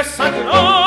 Yes, I know.